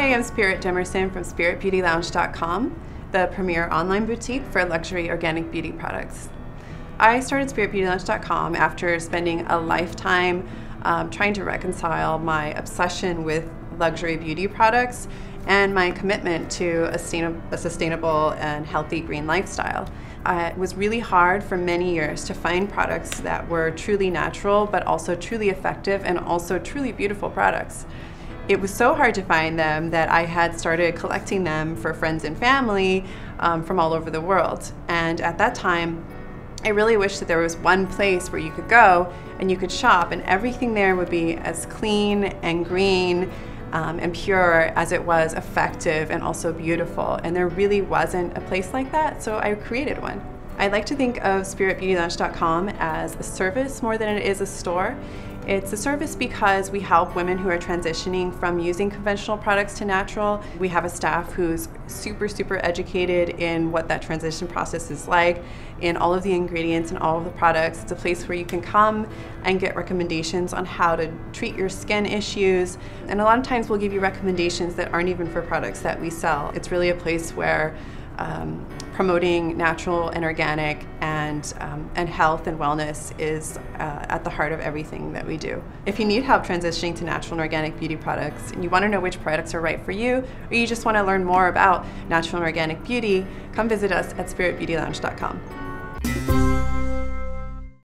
Hi, I'm Spirit Demerson from SpiritBeautyLounge.com, the premier online boutique for luxury organic beauty products. I started SpiritBeautyLounge.com after spending a lifetime um, trying to reconcile my obsession with luxury beauty products and my commitment to a, sustainable and healthy green lifestyle. Uh, it was really hard for many years to find products that were truly natural, but also truly effective and also truly beautiful products it was so hard to find them that I had started collecting them for friends and family um, from all over the world. And at that time, I really wish that there was one place where you could go and you could shop, and everything there would be as clean and green um, and pure as it was effective and also beautiful. And there really wasn't a place like that, so I created one. I like to think of SpiritBeautyLounge.com as a service more than it is a store. It's a service because we help women who are transitioning from using conventional products to natural. We have a staff who's super, super educated in what that transition process is like, in all of the ingredients and all of the products. It's a place where you can come and get recommendations on how to treat your skin issues. And a lot of times we'll give you recommendations that aren't even for products that we sell. It's really a place where um, promoting natural and organic and, um, and health and wellness is uh, at the heart of everything that we do. If you need help transitioning to natural and organic beauty products and you want to know which products are right for you, or you just want to learn more about natural and organic beauty, come visit us at spiritbeautylounge.com.